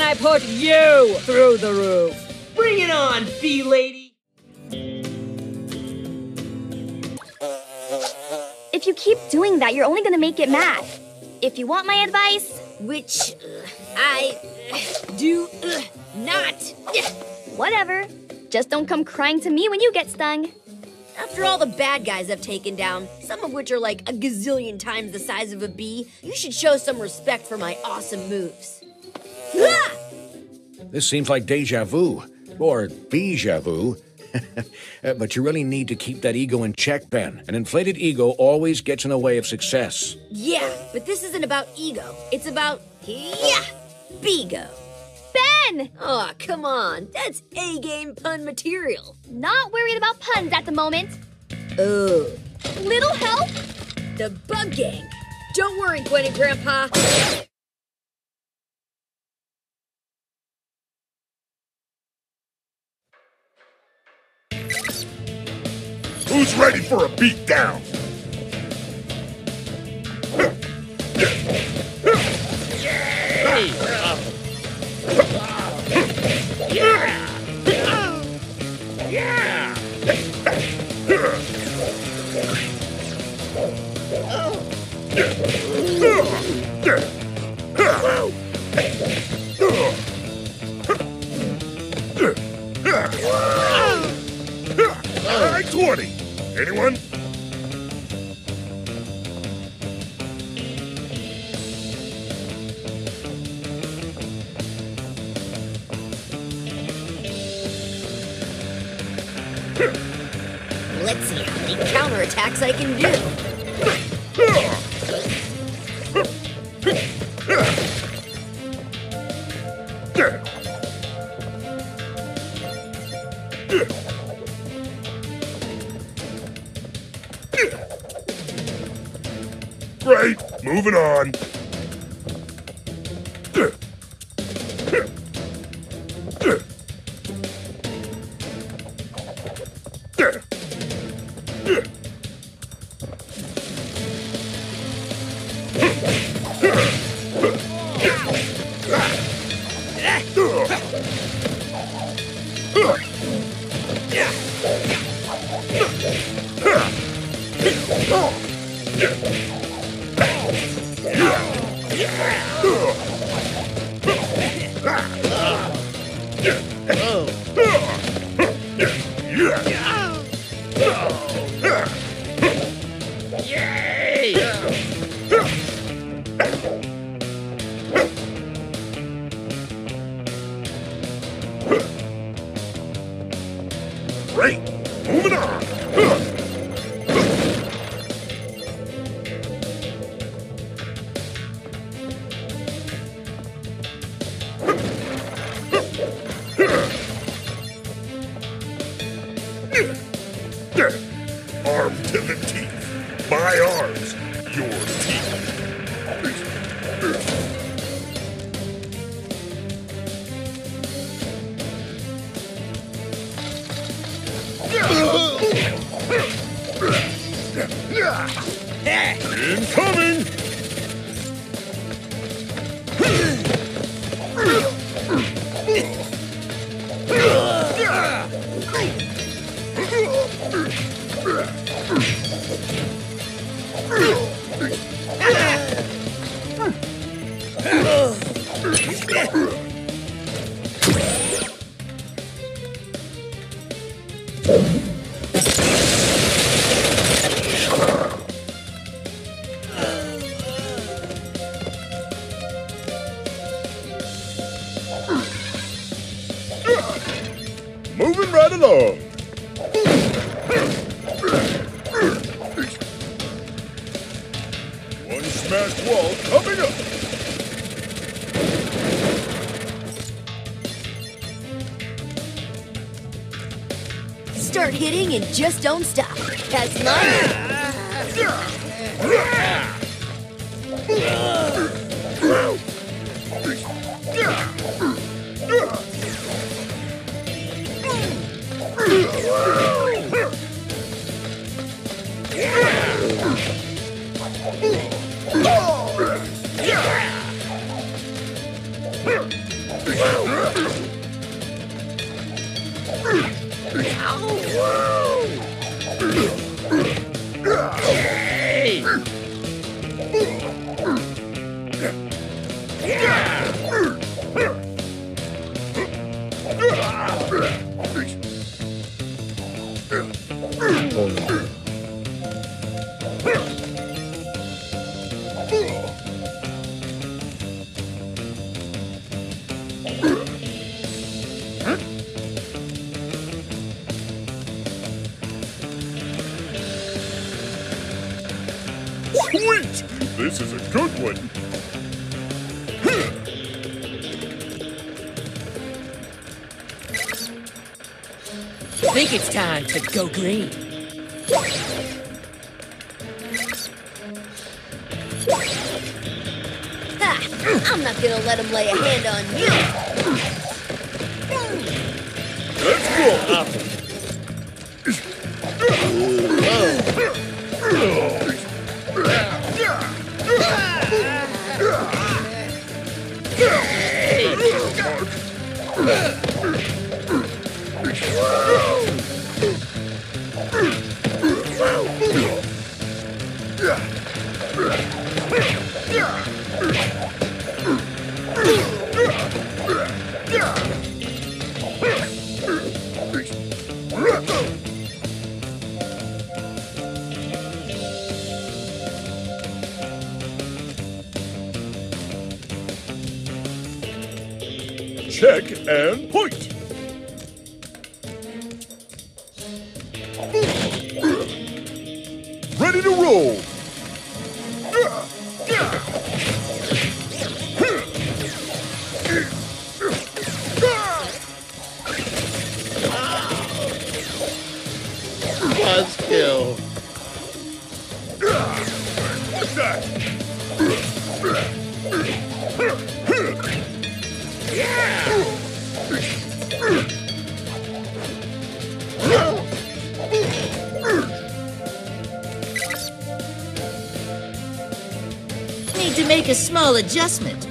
When I put you through the roof. Bring it on, bee lady! If you keep doing that, you're only gonna make it mad. If you want my advice, Which uh, I uh, do uh, not. whatever. Just don't come crying to me when you get stung. After all the bad guys I've taken down, some of which are like a gazillion times the size of a bee, you should show some respect for my awesome moves. This seems like deja vu, or bija vu. But you really need to keep that ego in check, Ben. An inflated ego always gets in the way of success. Yeah, but this isn't about ego. It's about yeah, bigo. Ben! Oh, come on. That's A-game pun material. Not worried about puns at the moment. Oh, Little help? the bug gang. Don't worry, Gwen and Grandpa. Who's ready for a beat down? I uh, Anyone? Let's see how many counterattacks I can do. Great, don't stop. That's mine. Sweet! To go green. Ha! I'm not gonna let him lay a hand on you. Check and adjustment.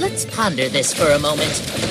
Let's ponder this for a moment.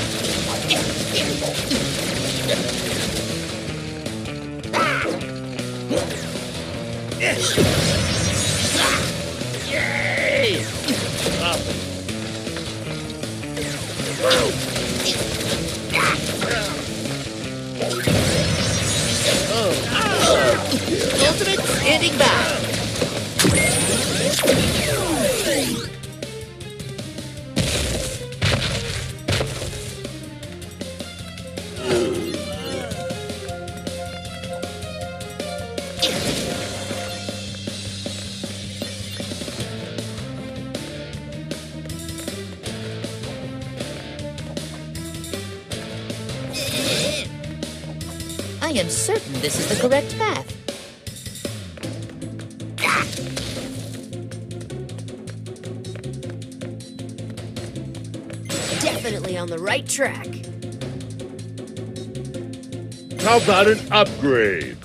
How about an upgrade?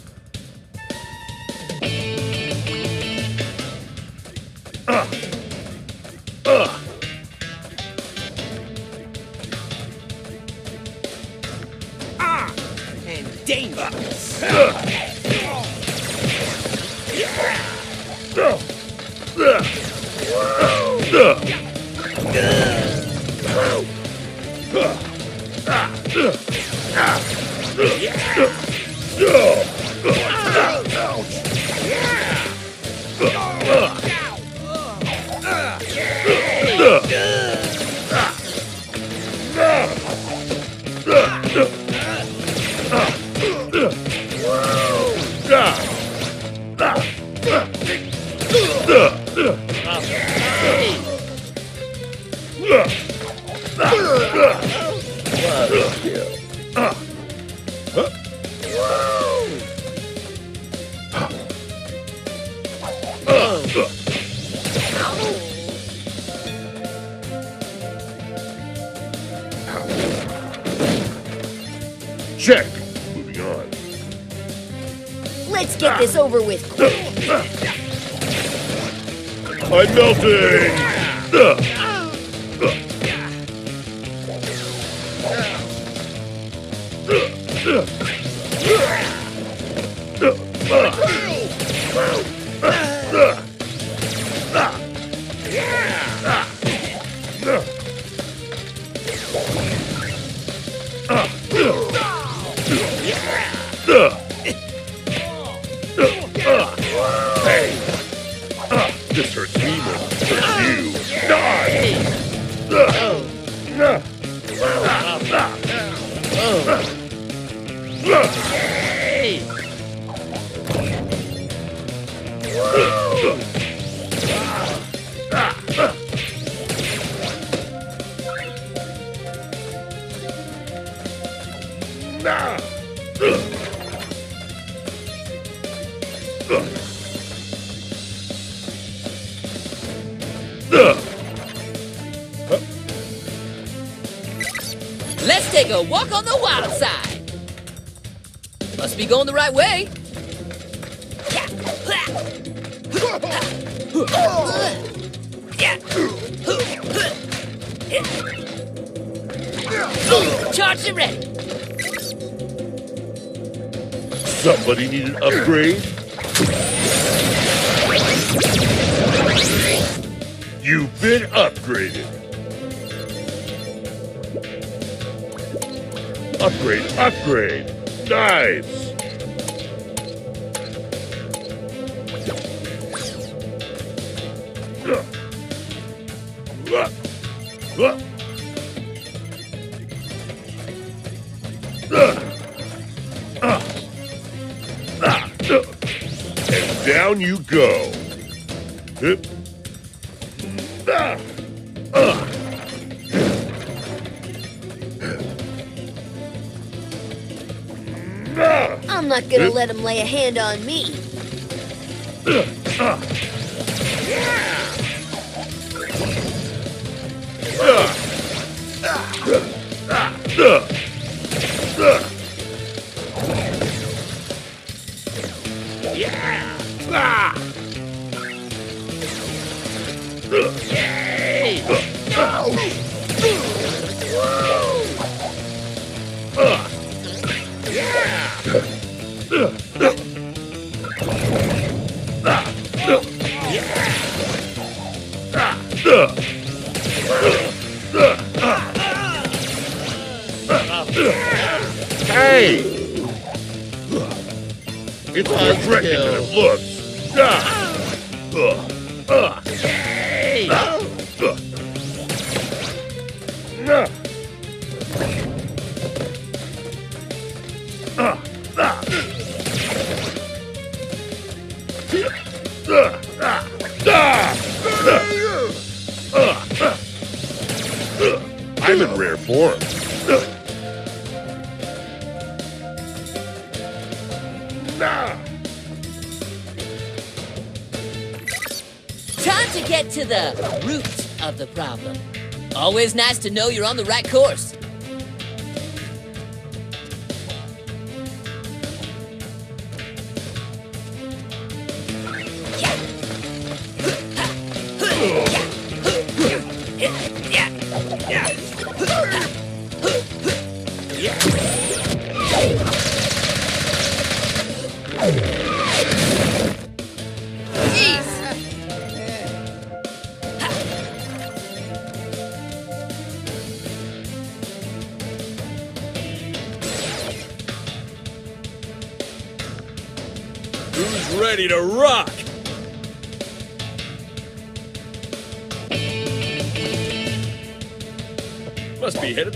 And dangerous. Check. Moving on. I'm melting! This hurts Oh. Must be going the right way. Charge it ready. Somebody need an upgrade? You've been upgraded. Upgrade, upgrade. And down you go. I'm not gonna let him lay a hand on me. Uh, uh. Yeah. I'm in rare form. Time to get to the root of the problem. Always nice to know you're on the right course.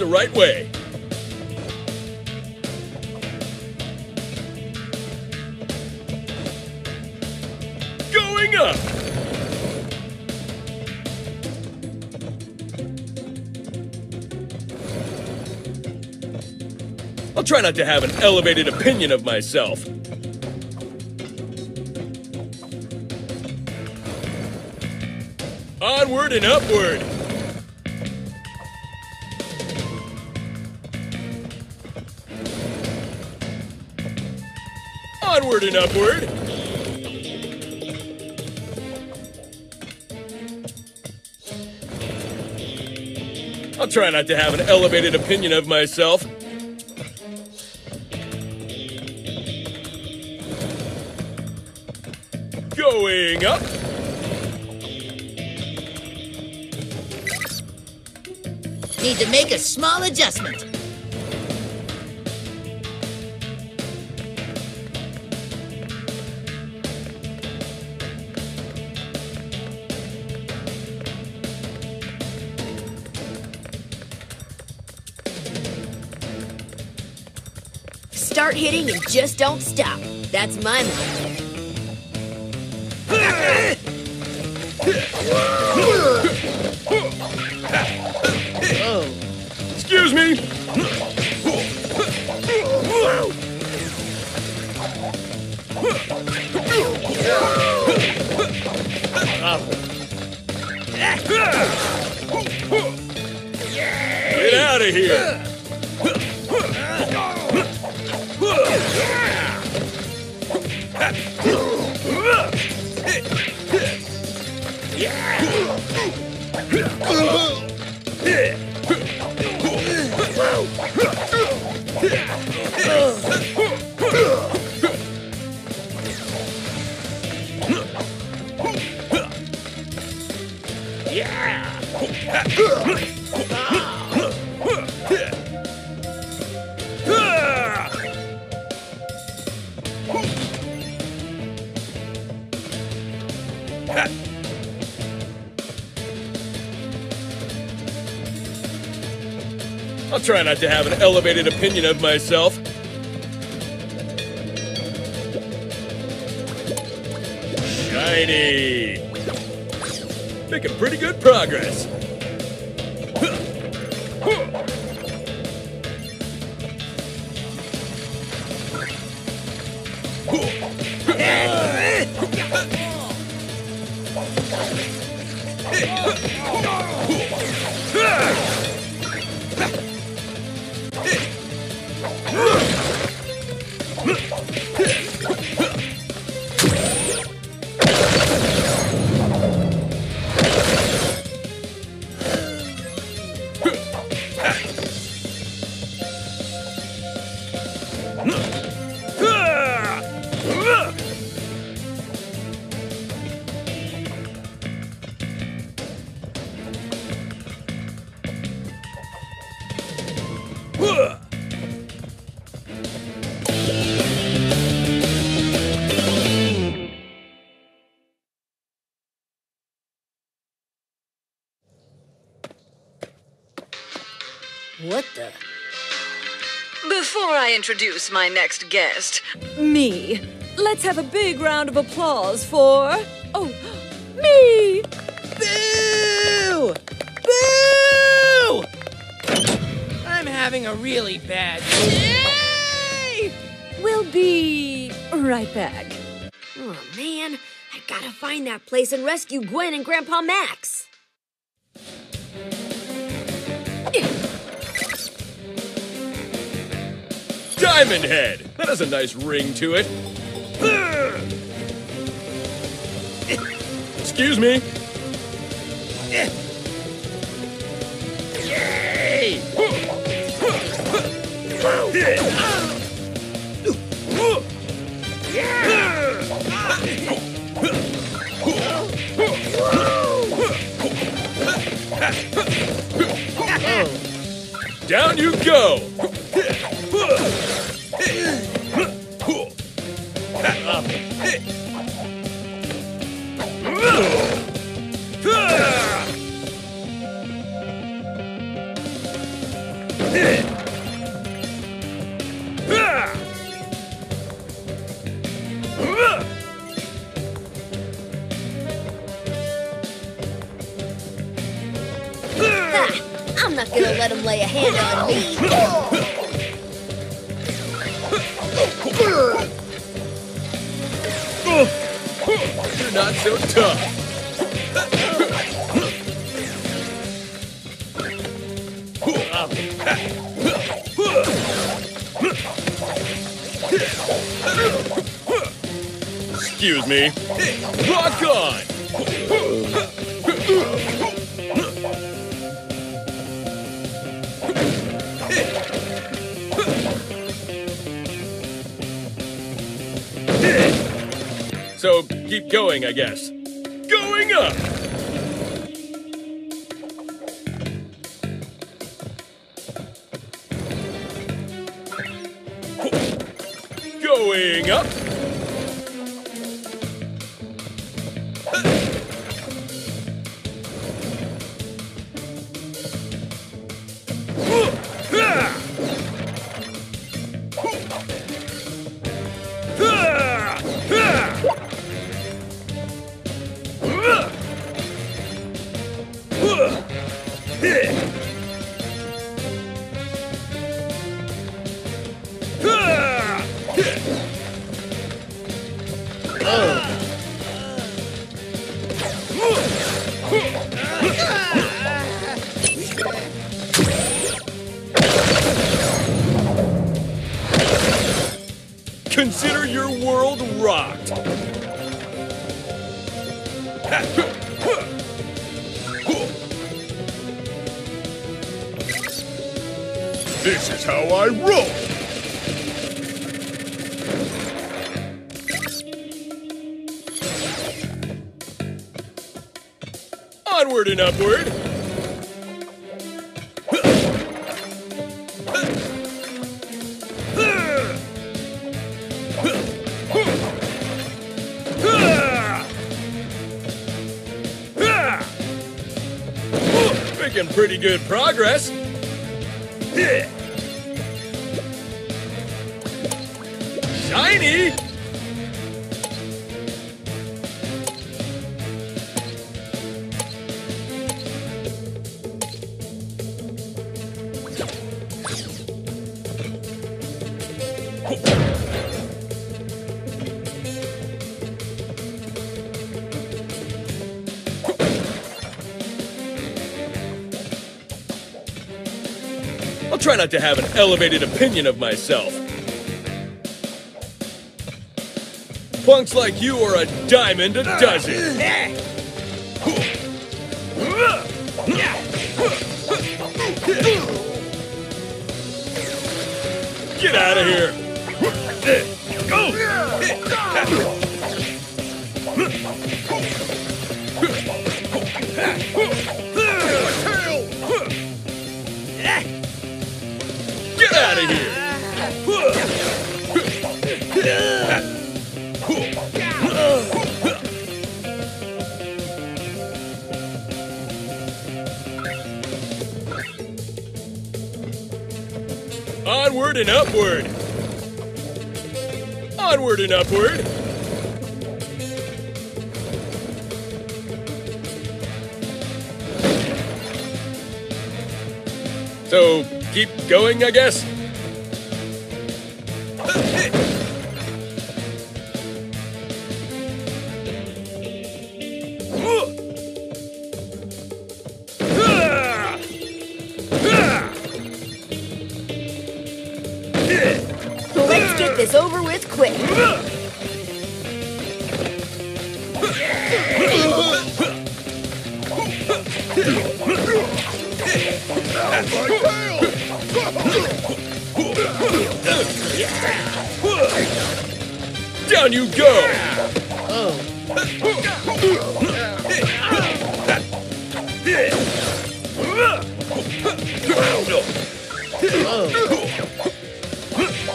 Right way. Going up! I'll try not to have an elevated opinion of myself. Onward and upward! And upward! I'll try not to have an elevated opinion of myself. Going up. Need to make a small adjustment. And just don't stop. That's my motto. try not to have an elevated opinion of myself. Shiny! Making pretty good progress. Introduce my next guest, Me. Let's have a big round of applause for. Oh, me! Boo! Boo! I'm having a really bad day. We'll be right back. Oh man, I gotta find that place and rescue Gwen and Grandpa Max. Diamondhead! That has a nice ring to it. Excuse me. Down you go! I'm not gonna let him lay a hand on me. You're not so tough. Excuse me. Rock on! Keep going, I guess. Going up! World rocked! This is how I roll. Onward and upward! Pretty good progress. Shiny! Not to have an elevated opinion of myself. Punks like you are a diamond a dozen. Get out of here. Get Onward and upward. Onward and upward. So keep going, I guess. Down you go!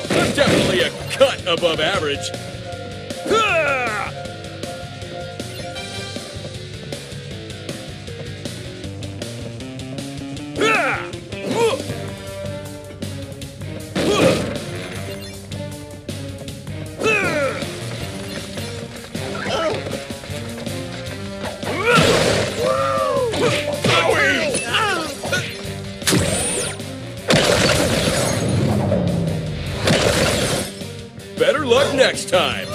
I'm definitely a cut above average. better luck next time.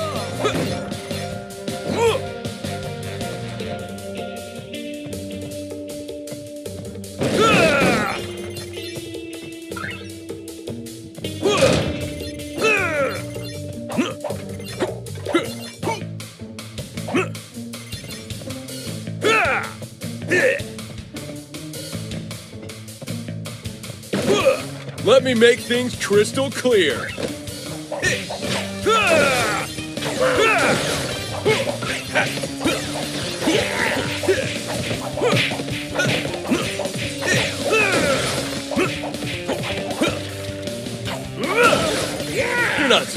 Let me make things crystal clear.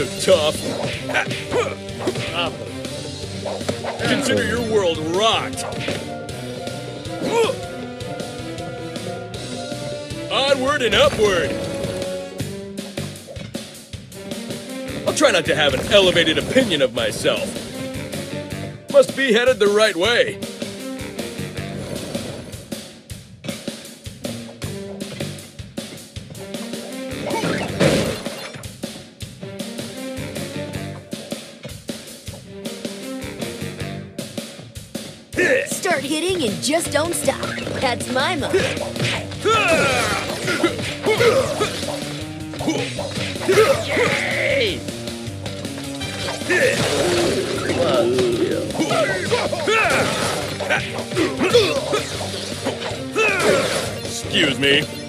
So tough. Consider your world rocked. Onward and upward. I'll try not to have an elevated opinion of myself. Must be headed the right way. Hitting and just don't stop. That's my motto. Excuse me.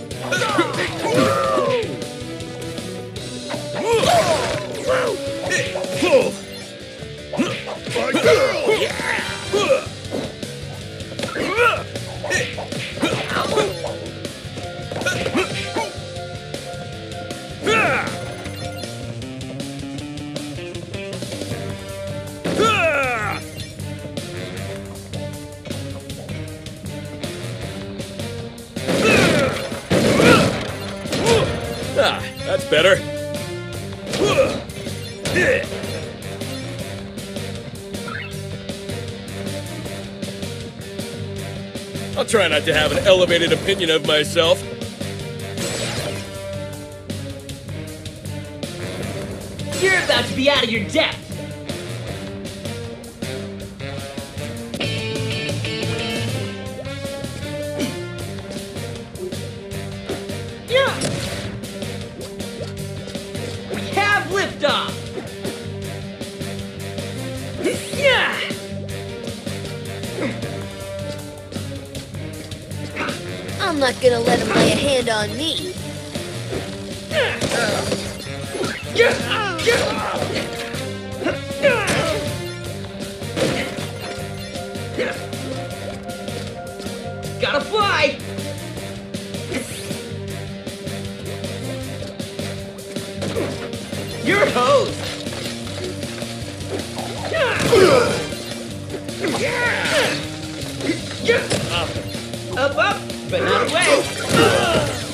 Not to have an elevated opinion of myself. You're about to be out of your depth. On me. Gotta fly. You're hosed. Up, up, but not away.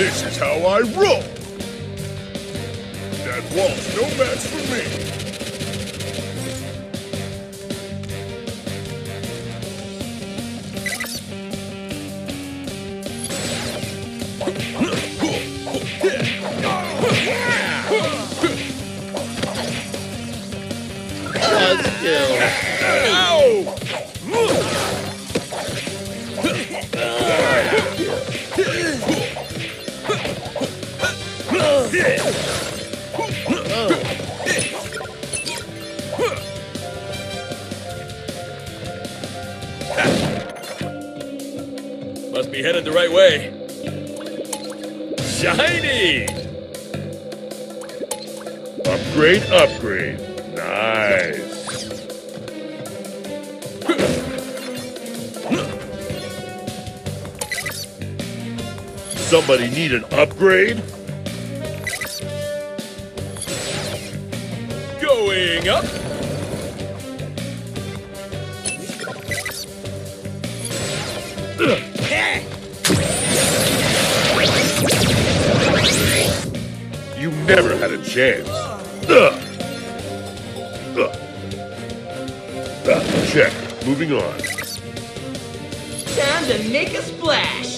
This is how I roll. That wall's no match for me. Somebody need an upgrade? Going up. You never had a chance. Check. Moving on. Time to make a splash.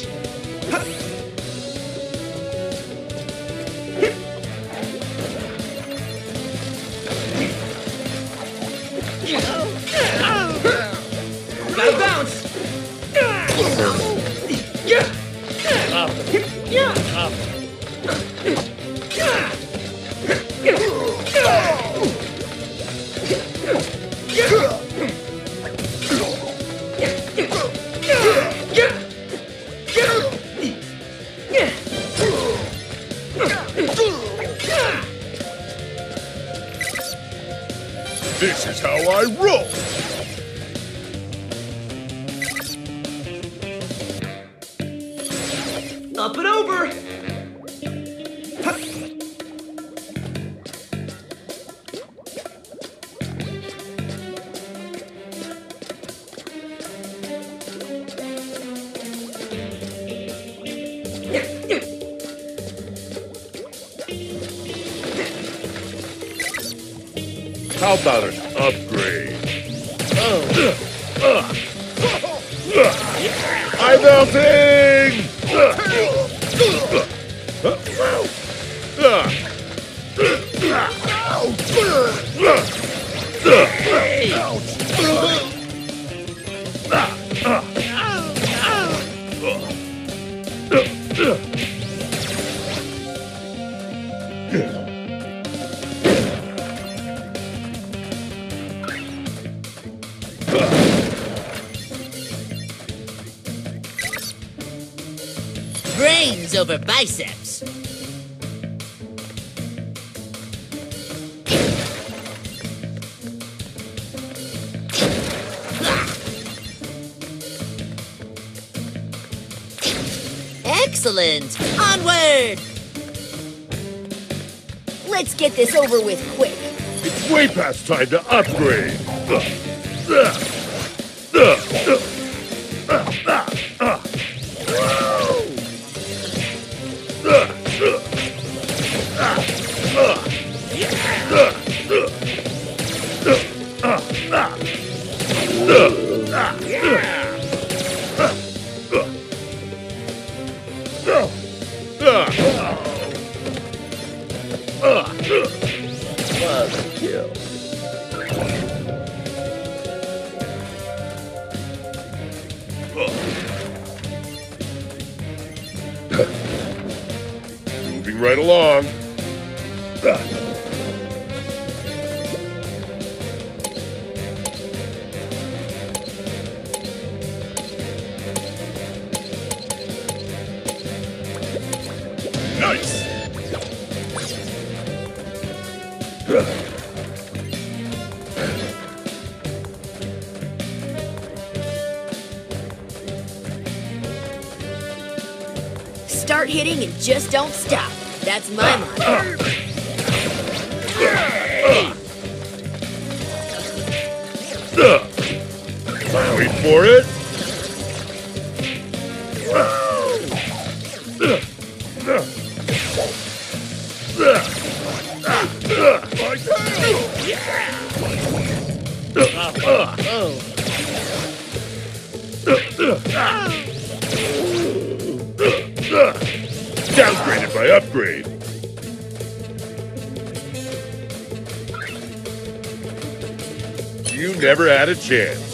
How about an upgrade? Oh. I'm melting! Biceps. Excellent! Onward! Let's get this over with quick. It's way past time to upgrade. Moving just don't stop. That's my motto. Downgraded I upgrade. You never had a chance.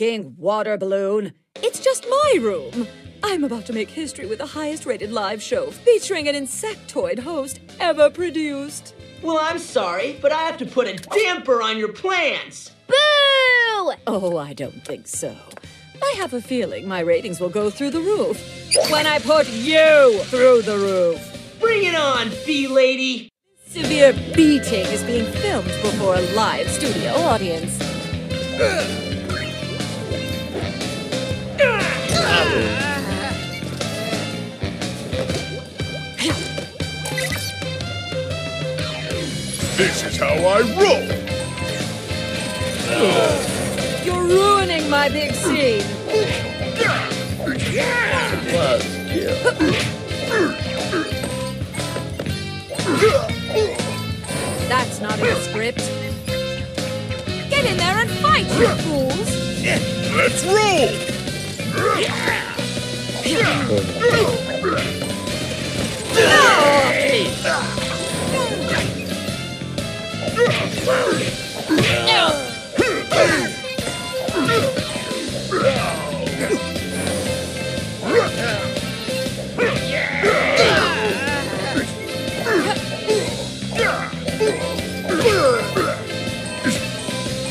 You walking water balloon. It's just my room. I'm about to make history with the highest rated live show featuring an insectoid host ever produced. Well, I'm sorry, but I have to put a damper on your plans. Boo! Oh, I don't think so. I have a feeling my ratings will go through the roof when I put you through the roof. Bring it on, bee lady. Severe beating is being filmed before a live studio audience. This is how I roll. You're ruining my big scene. That's not in the script. Get in there and fight, you fools! Let's roll.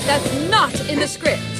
That's not in the script.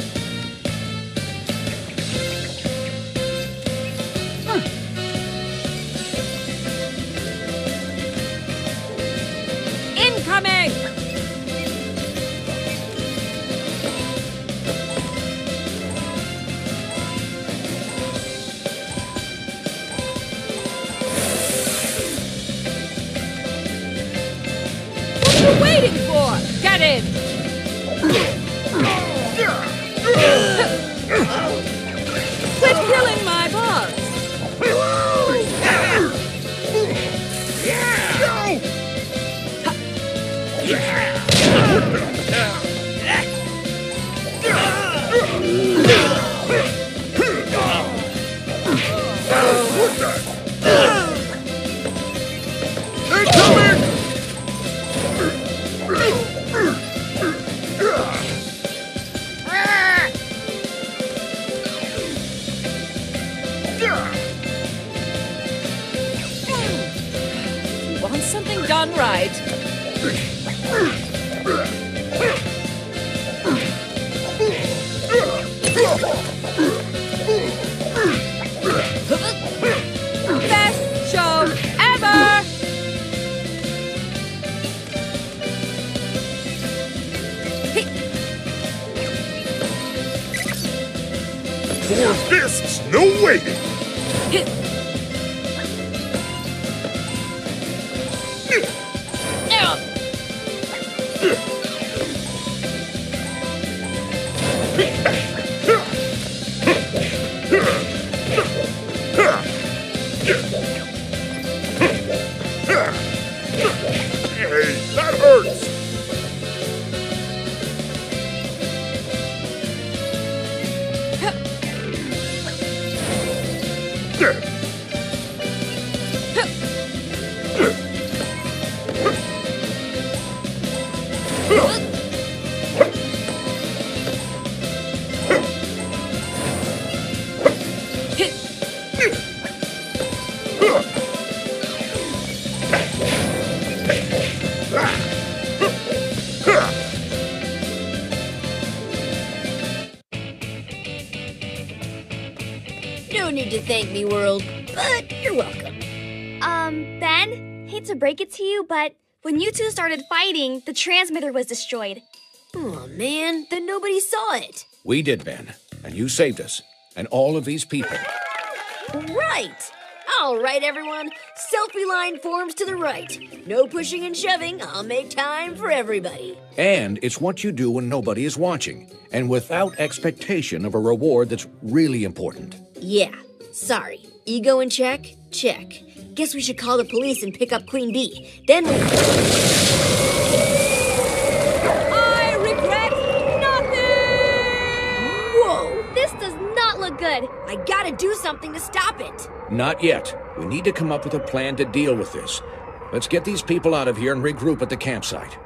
Oh, to world, but you're welcome. Um, Ben, hate to break it to you, but when you two started fighting, the transmitter was destroyed. Oh man, then nobody saw it. We did, Ben. And you saved us. And all of these people. Right. All right, everyone. Selfie line forms to the right. No pushing and shoving. I'll make time for everybody. And it's what you do when nobody is watching. And without expectation of a reward that's really important. Yeah. Sorry. Ego in check? Check. Guess we should call the police and pick up Queen Bee. Then we. I regret nothing! Whoa! This does not look good. I gotta do something to stop it. Not yet. We need to come up with a plan to deal with this. Let's get these people out of here and regroup at the campsite.